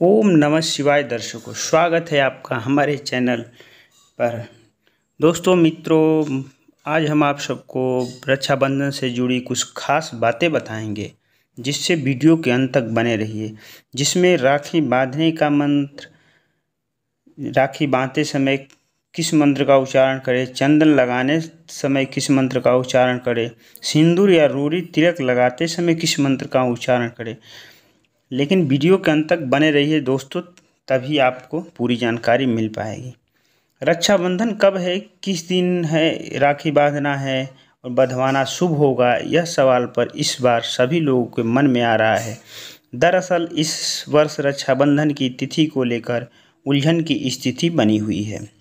ओम नमः शिवाय दर्शकों, स्वागत है आपका हमारे चैनल पर। दोस्तों, मित्रों, आज हम आप सबको रक्षाबंधन से जुड़ी कुछ खास बातें बताएँगे, जिससे वीडियो के अंत तक बने रहिए, जिसमें राखी बांधने का मंत्र, राखी बांधते समय किस मंत्र का उच्चारण करें, चंदन लगाने समय किस मंत्र का उच्चारण करें, सिंदूर या रूरी तिलक लगाते समय किस मंत्र का उच्चारण करें लेकिन वीडियो के अंत तक बने रहिए दोस्तों, तभी आपको पूरी जानकारी मिल पाएगी। रक्षाबंधन कब है, किस दिन है, राखी बांधना है और बंधवाना शुभ होगा, यह सवाल पर इस बार सभी लोगों के मन में आ रहा है। दरअसल इस वर्ष रक्षाबंधन की तिथि को लेकर उलझन की स्थिति बनी हुई है।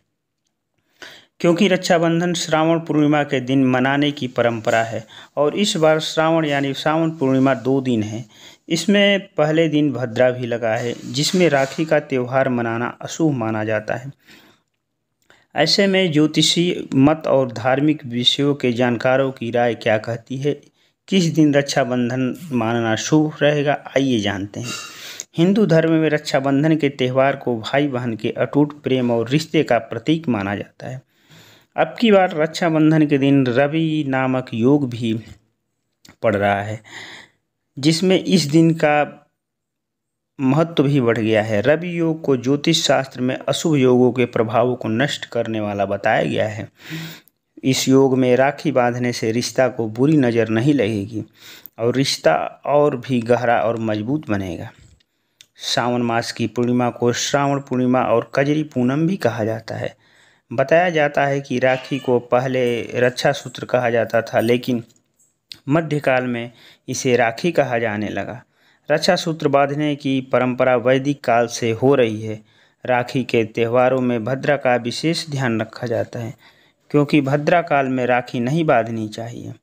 क्योंकि रक्षाबंधन श्रावण पूर्णिमा के दिन मनाने की परंपरा है और इस बार श्रावण यानी श्रावण पूर्णिमा दो दिन है। इसमें पहले दिन भद्रा भी लगा है, जिसमें राखी का त्यौहार मनाना अशुभ माना जाता है। ऐसे में ज्योतिषी मत और धार्मिक विषयों के जानकारों की राय क्या कहती है? किस दिन रक्षाबंधन मानना शुभ रहेगा? आइए जानते हैं। हिंदू धर्म में रक्षाबंधन के त्यौहार को भाई बहन के अटूट प्रेम और रिश्ते का प्रतीक माना जाता है। अब की बार रक्षाबंधन के दिन रवि नामक योग भी पड़ रहा है, जिसमें इस दिन का महत्व भी बढ़ गया है। रवि योग को ज्योतिष शास्त्र में अशुभ योगों के प्रभावों को नष्ट करने वाला बताया गया है। इस योग में राखी बांधने से रिश्ता को बुरी नज़र नहीं लगेगी और रिश्ता और भी गहरा और मज़बूत बनेगा। सावन मास की पूर्णिमा को श्रावण पूर्णिमा और कजरी पूनम भी कहा जाता है। बताया जाता है कि राखी को पहले रक्षा सूत्र कहा जाता था, लेकिन मध्यकाल में इसे राखी कहा जाने लगा। रक्षा सूत्र बांधने की परंपरा वैदिक काल से हो रही है। राखी के त्योहारों में भद्रा का विशेष ध्यान रखा जाता है, क्योंकि भद्रा काल में राखी नहीं बांधनी चाहिए।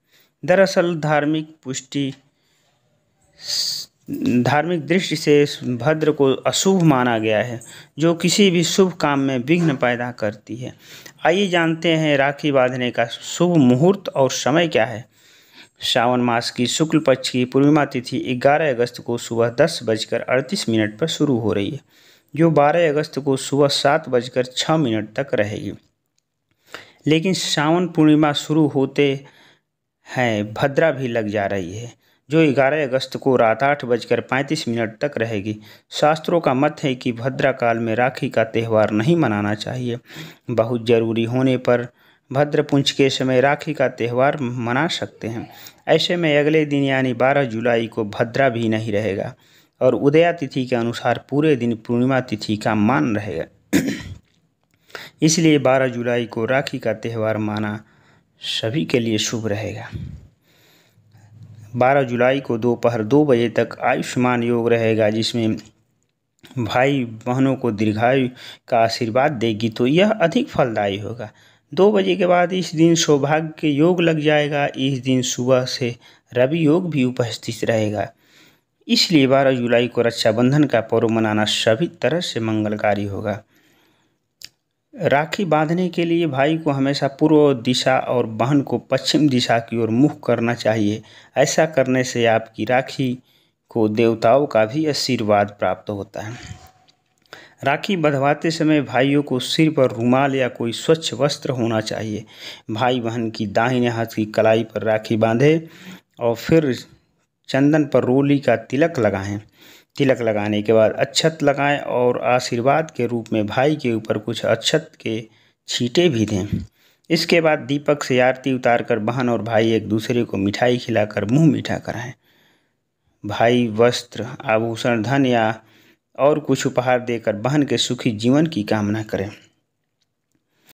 दरअसल धार्मिक पुष्टि धार्मिक दृष्टि से भद्र को अशुभ माना गया है, जो किसी भी शुभ काम में विघ्न पैदा करती है। आइए जानते हैं राखी बांधने का शुभ मुहूर्त और समय क्या है। श्रावण मास की शुक्ल पक्ष की पूर्णिमा तिथि 11 अगस्त को सुबह दस बजकर अड़तीस मिनट पर शुरू हो रही है, जो 12 अगस्त को सुबह सात बजकर छः मिनट तक रहेगी। लेकिन श्रावण पूर्णिमा शुरू होते हैं, भद्रा भी लग जा रही है। जो 11 अगस्त को रात आठ बजकर पैंतीस मिनट तक रहेगी। शास्त्रों का मत है कि भद्रा काल में राखी का त्यौहार नहीं मनाना चाहिए। बहुत ज़रूरी होने पर भद्रपुंज के समय राखी का त्यौहार मना सकते हैं। ऐसे में अगले दिन यानी 12 जुलाई को भद्रा भी नहीं रहेगा और उदया तिथि के अनुसार पूरे दिन पूर्णिमा तिथि का मान रहेगा। इसलिए 12 जुलाई को राखी का त्यौहार माना सभी के लिए शुभ रहेगा। 12 जुलाई को दोपहर दो दो बजे तक आयुष्मान योग रहेगा, जिसमें भाई बहनों को दीर्घायु का आशीर्वाद देगी तो यह अधिक फलदायी होगा। दो बजे के बाद इस दिन सौभाग्य योग लग जाएगा। इस दिन सुबह से रवि योग भी उपस्थित रहेगा। इसलिए 12 जुलाई को रक्षाबंधन का पर्व मनाना सभी तरह से मंगलकारी होगा। राखी बांधने के लिए भाई को हमेशा पूर्व दिशा और बहन को पश्चिम दिशा की ओर मुख करना चाहिए। ऐसा करने से आपकी राखी को देवताओं का भी आशीर्वाद प्राप्त होता है। राखी बंधवाते समय भाइयों को सिर पर रुमाल या कोई स्वच्छ वस्त्र होना चाहिए। भाई बहन की दाहिने हाथ की कलाई पर राखी बांधे और फिर चंदन पर रोली का तिलक लगाएँ। तिलक लगाने के बाद अक्षत लगाएँ और आशीर्वाद के रूप में भाई के ऊपर कुछ अक्षत के छींटे भी दें। इसके बाद दीपक से आरती उतार कर बहन और भाई एक दूसरे को मिठाई खिलाकर मुँह मीठा कराएँ। भाई वस्त्र, आभूषण, धन या और कुछ उपहार देकर बहन के सुखी जीवन की कामना करें।